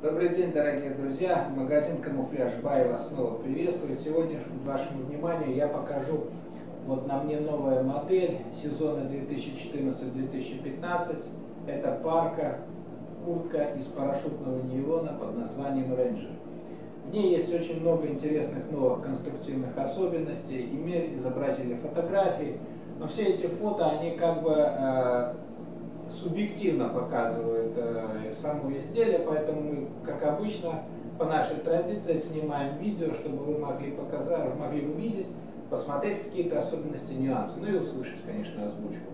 Добрый день, дорогие друзья! Магазин Камуфляж Бай вас снова приветствует. Сегодня вашему вниманию я покажу вот на мне новая модель сезона 2014-2015. Это парка, куртка из парашютного нейлона под названием Ranger. В ней есть очень много интересных новых конструктивных особенностей. Изобразили фотографии, но все эти фото, они как бы э, субъективно показывают э, само изделие, поэтому мы, как обычно, по нашей традиции снимаем видео, чтобы вы могли показать, могли увидеть, посмотреть какие-то особенности, нюансы, ну и услышать, конечно, озвучку.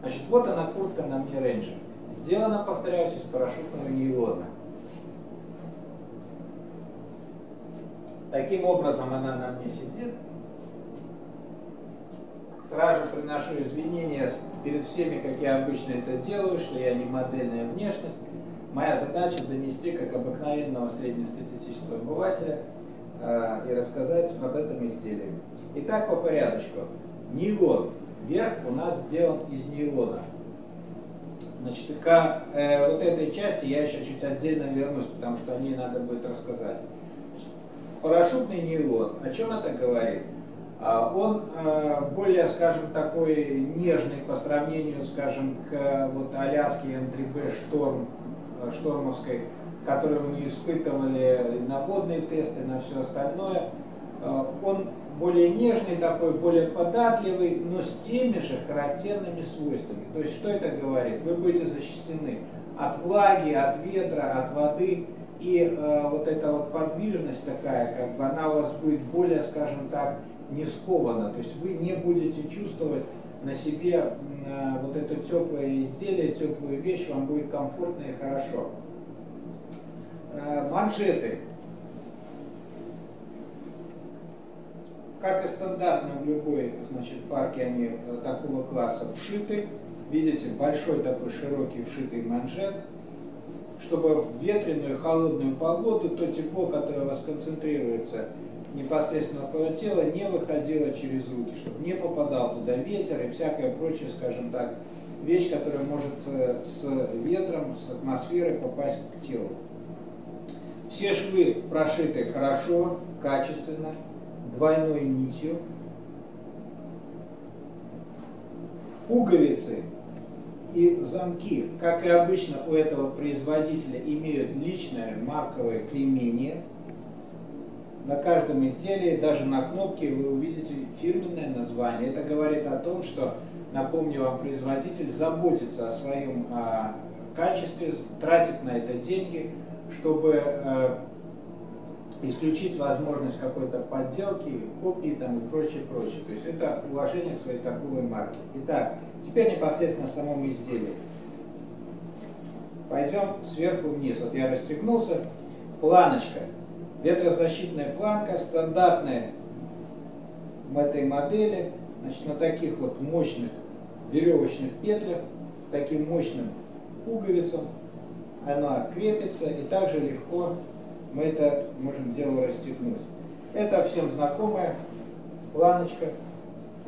Значит, вот она куртка на мне Ranger. Сделана, повторяюсь, из парашютного нейлона. Таким образом она на мне сидит. Сразу приношу извинения перед всеми, как я обычно это делаю, что я не модельная внешность. Моя задача донести, как обыкновенного среднестатистического обывателя, э, и рассказать об этом изделии. Итак, по порядочку. Нейлон. Верх у нас сделан из нейлона. Значит, к э, вот этой части я еще чуть отдельно вернусь, потому что о ней надо будет рассказать. Парашютный нейлон. О чем это говорит? А, он э, более, скажем, такой нежный по сравнению, скажем, к вот Аляске N3B Шторм, э, штормовской, которую мы испытывали на водные тесты, на все остальное. Э, он более нежный такой, более податливый, но с теми же характерными свойствами. То есть что это говорит? Вы будете защищены от влаги, от ветра, от воды. И э, вот эта вот подвижность такая, как бы она у вас будет более, скажем так, не сковано. То есть вы не будете чувствовать на себе э, вот это теплое изделие, теплую вещь, вам будет комфортно и хорошо. Э, манжеты. Как и стандартно в любой значит, парке они э, такого класса вшиты. Видите, большой такой широкий вшитый манжет чтобы в ветреную холодную погоду то тепло, которое у вас концентрируется непосредственно около тела не выходила через руки, чтобы не попадал туда ветер и всякое прочее, скажем так, вещь, которая может э, с ветром, с атмосферой попасть к телу. Все швы прошиты хорошо, качественно, двойной нитью. Пуговицы и замки, как и обычно у этого производителя, имеют личное марковое клеймение – на каждом изделии, даже на кнопке вы увидите фирменное название. Это говорит о том, что, напомню вам, производитель заботится о своем а, качестве, тратит на это деньги, чтобы а, исключить возможность какой-то подделки, копии там и прочее, прочее. То есть это уважение к своей торговой марке. Итак, теперь непосредственно в самом изделии. Пойдем сверху вниз. Вот я расстегнулся. Планочка ветрозащитная планка стандартная в этой модели, значит, на таких вот мощных веревочных петлях, таким мощным пуговицам, она крепится и также легко мы это можем дело расстегнуть. Это всем знакомая планочка,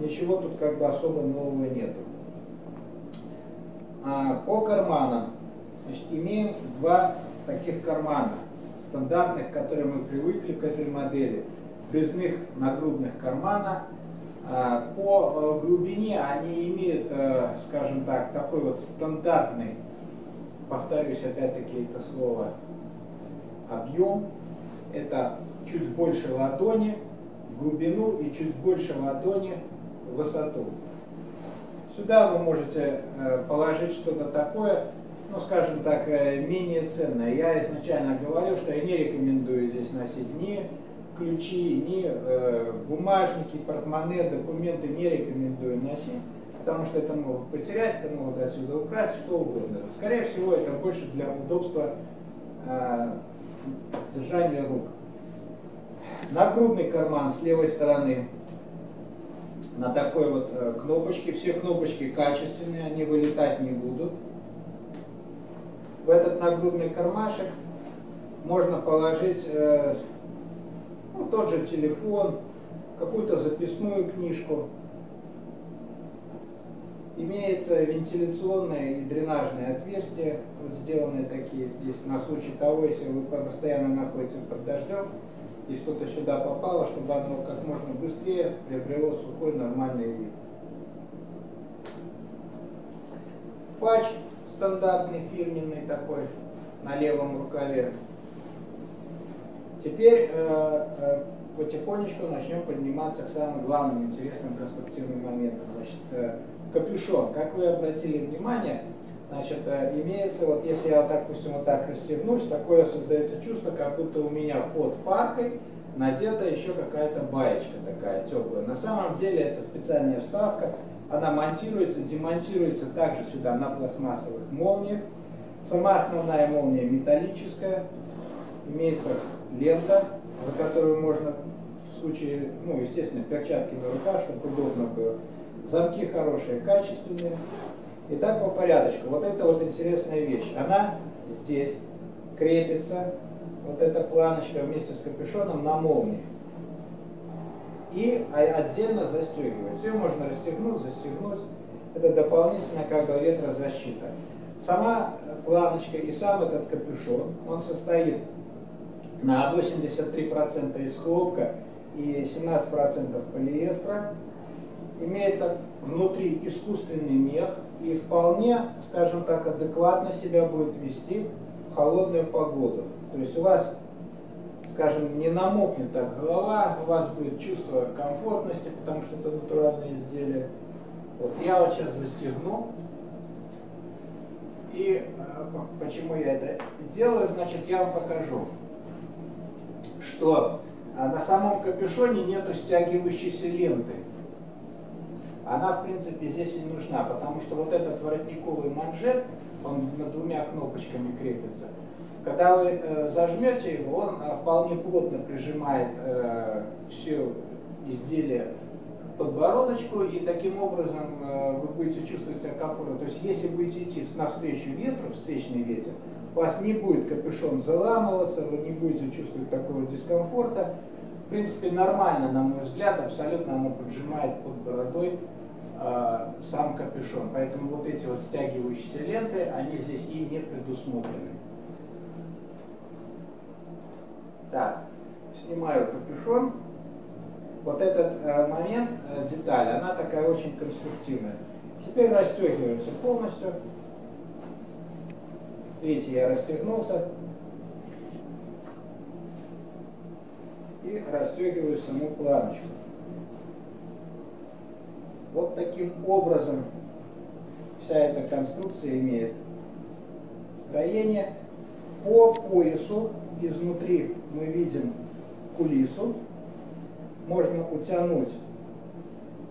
ничего тут как бы особо нового нету. А по карманам, значит, имеем два таких кармана стандартных, к которым мы привыкли к этой модели, врезных нагрудных кармана. А, по э, глубине они имеют, э, скажем так, такой вот стандартный, повторюсь опять-таки это слово, объем. Это чуть больше ладони в глубину и чуть больше ладони в высоту. Сюда вы можете э, положить что-то такое, ну, скажем так, э, менее ценное. Я изначально говорил, что я не рекомендую здесь носить ни ключи, ни э, бумажники, портмоне, документы не рекомендую носить, потому что это могут потерять, это могут отсюда украсть, что угодно. Скорее всего, это больше для удобства э, держания рук. Нагрудный карман с левой стороны на такой вот э, кнопочке. Все кнопочки качественные, они вылетать не будут. В этот нагрудный кармашек можно положить э, ну, тот же телефон, какую-то записную книжку. Имеется вентиляционное и дренажное отверстия, вот сделанные такие здесь, на случай того, если вы постоянно находитесь под дождем, и что-то сюда попало, чтобы оно как можно быстрее приобрело сухой нормальный вид. Патч стандартный, фирменный такой, на левом рукаве. Теперь э, э, потихонечку начнем подниматься к самым главным интересным конструктивным моментам. Значит, э, капюшон. Как вы обратили внимание, значит, э, имеется, вот если я, допустим, вот так расстегнусь, такое создается чувство, как будто у меня под паркой надета еще какая-то баечка такая теплая. На самом деле это специальная вставка, она монтируется, демонтируется также сюда на пластмассовых молниях. Сама основная молния металлическая, имеется лента, за которую можно в случае, ну, естественно, перчатки на руках, чтобы удобно было. Замки хорошие, качественные. Итак, по порядочку. Вот это вот интересная вещь. Она здесь крепится, вот эта планочка вместе с капюшоном на молнии. И отдельно застегивается. Ее можно расстегнуть, застегнуть. Это дополнительная как бы ветрозащита. Сама планочка и сам этот капюшон, он состоит на 83% из хлопка и 17% полиэстера. Имеет внутри искусственный мех и вполне, скажем так, адекватно себя будет вести в холодную погоду. То есть у вас, скажем, не намокнет так голова, у вас будет чувство комфортности, потому что это натуральное изделие. Вот я вот сейчас застегну. И э, почему я это делаю, значит, я вам покажу что а, на самом капюшоне нету стягивающейся ленты. Она, в принципе, здесь и нужна, потому что вот этот воротниковый манжет, он над двумя кнопочками крепится. Когда вы э, зажмете его, он э, вполне плотно прижимает э, все изделие к подбородочку, и таким образом э, вы будете чувствовать себя комфортно. То есть, если будете идти навстречу ветру, встречный ветер, у вас не будет капюшон заламываться, вы не будете чувствовать такого дискомфорта. В принципе, нормально, на мой взгляд, абсолютно оно поджимает под бородой э, сам капюшон. Поэтому вот эти вот стягивающиеся ленты, они здесь и не предусмотрены. Так, снимаю капюшон. Вот этот э, момент, э, деталь, она такая очень конструктивная. Теперь расстегивается полностью. Видите, я расстегнулся и расстегиваю саму планочку. Вот таким образом вся эта конструкция имеет строение. По поясу изнутри мы видим кулису. Можно утянуть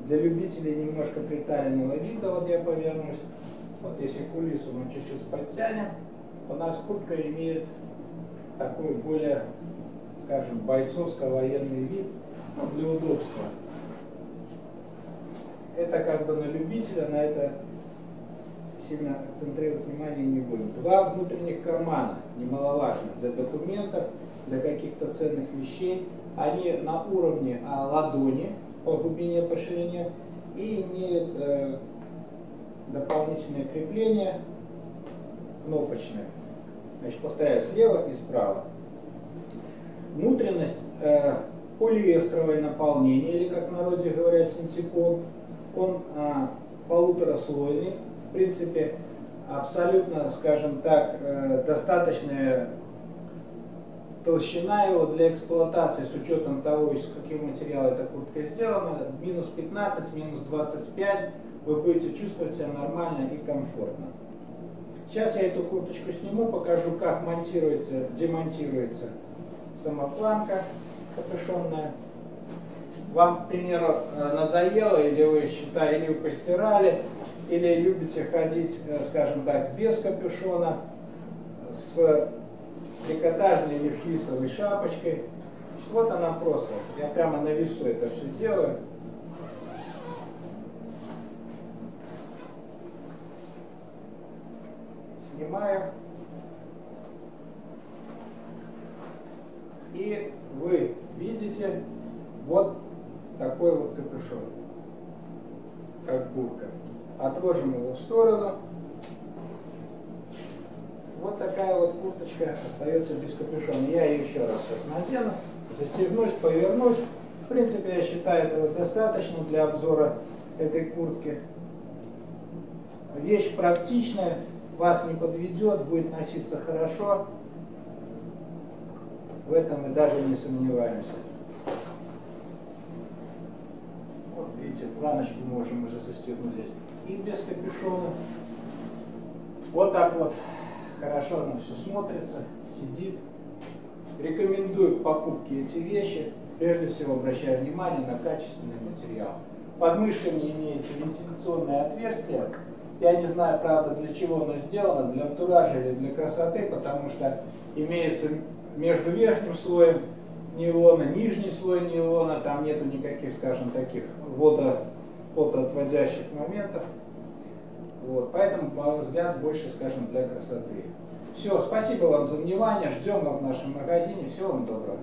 для любителей немножко приталенного вида, вот я повернусь. Вот если кулису мы чуть-чуть подтянем, у нас куртка имеет такой более, скажем, бойцовско-военный вид ну, для удобства. Это как бы на любителя, на это сильно акцентрировать внимание не будем. Два внутренних кармана, немаловажно, для документов, для каких-то ценных вещей. Они на уровне а, ладони по глубине, по ширине и имеют э, дополнительное крепление кнопочное. Значит, повторяю, слева и справа. Внутренность э, полиэстровое наполнение, или как в народе говорят, синтепон, он э, полутораслойный, в принципе, абсолютно, скажем так, э, достаточная толщина его для эксплуатации с учетом того, из каких материалов эта куртка сделана, минус 15, минус 25, вы будете чувствовать себя нормально и комфортно. Сейчас я эту курточку сниму, покажу, как монтируется, демонтируется сама планка капюшонная. Вам, к примеру, э, надоело, или вы считаете, или вы постирали, или любите ходить, э, скажем так, без капюшона, с трикотажной или флисовой шапочкой. Вот она просто. Я прямо на весу это все делаю. снимаем. И вы видите такой вот капюшон, как бурка. отложим его в сторону. Вот такая вот курточка остается без капюшона. Я ее еще раз сейчас надену, застегнусь, повернусь. В принципе, я считаю этого достаточно для обзора этой куртки. Вещь практичная, вас не подведет, будет носиться хорошо. В этом мы даже не сомневаемся. Вот видите, планочку можем уже застегнуть здесь. И без капюшона. Вот так вот хорошо оно все смотрится, сидит. Рекомендую к покупке эти вещи. Прежде всего обращаю внимание на качественный материал. Под мышками имеется вентиляционное отверстие. Я не знаю, правда, для чего оно сделано, для антуража или для красоты, потому что имеется между верхним слоем нейлона, нижний слой нейлона, там нету никаких, скажем, таких водоотводящих моментов. Вот, поэтому, по взгляд, больше, скажем, для красоты. Все, спасибо вам за внимание, ждем вас в нашем магазине, всего вам доброго.